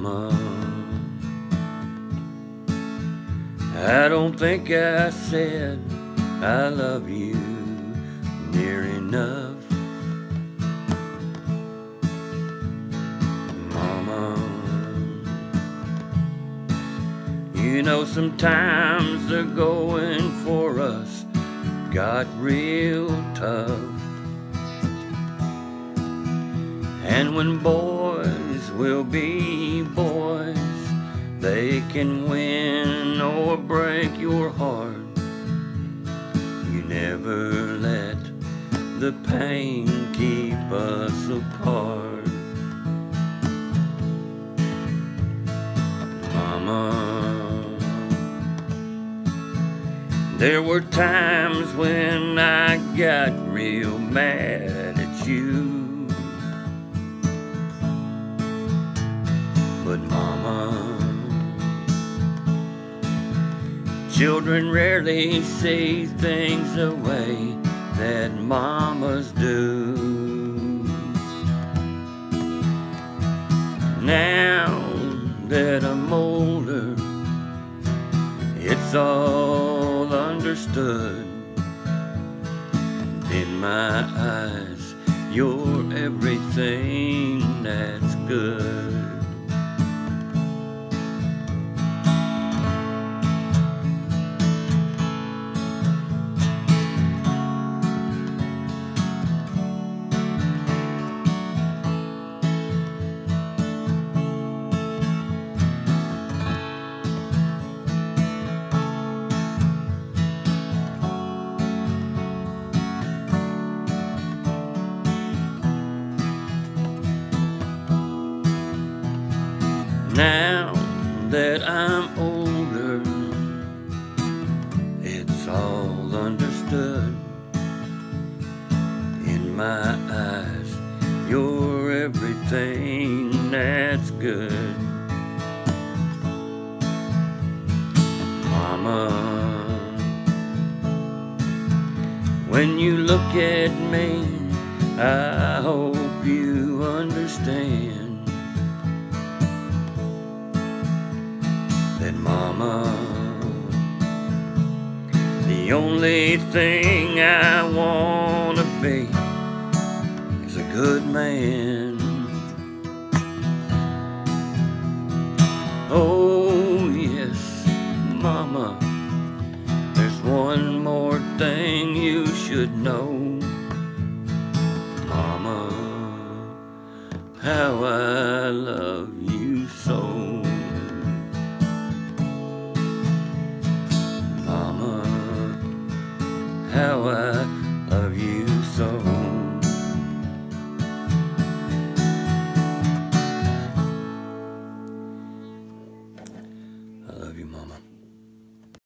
Mama, I don't think I said I love you near enough. Mama, you know sometimes the going for us got real tough. And when boys will be boys, they can win or break your heart. You never let the pain keep us apart. Mama, there were times when I got real mad at you. But mama, children rarely see things the way that mamas do. Now that I'm older, it's all understood. In my eyes, you're everything that's good. That I'm older, it's all understood. In my eyes, you're everything that's good. Mama, when you look at me, I hope you understand. Mama. The only thing I wanna be is a good man. Oh yes mama. There's one more thing you should know. Mama how I love you so power of you.